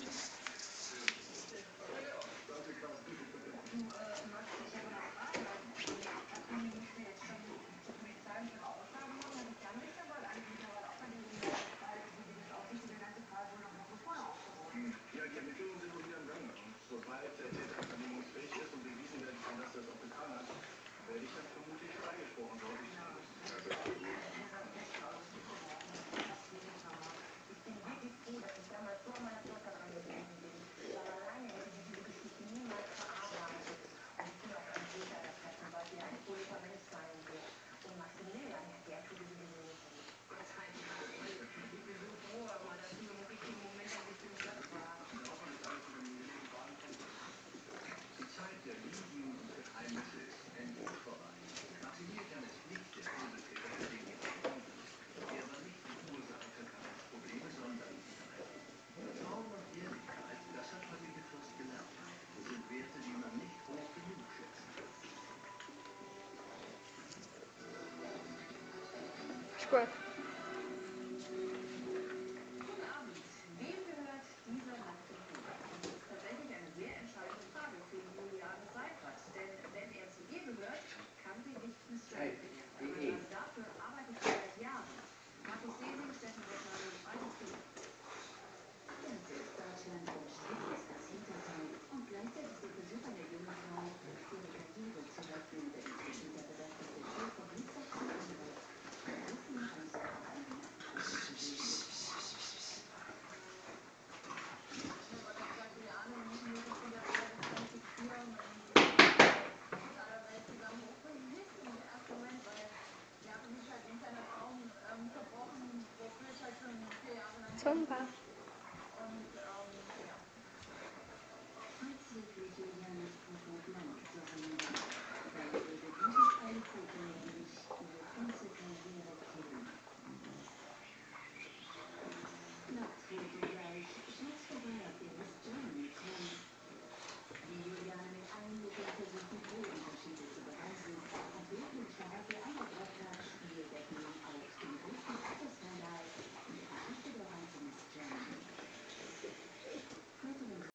Peace. growth. 怎吧？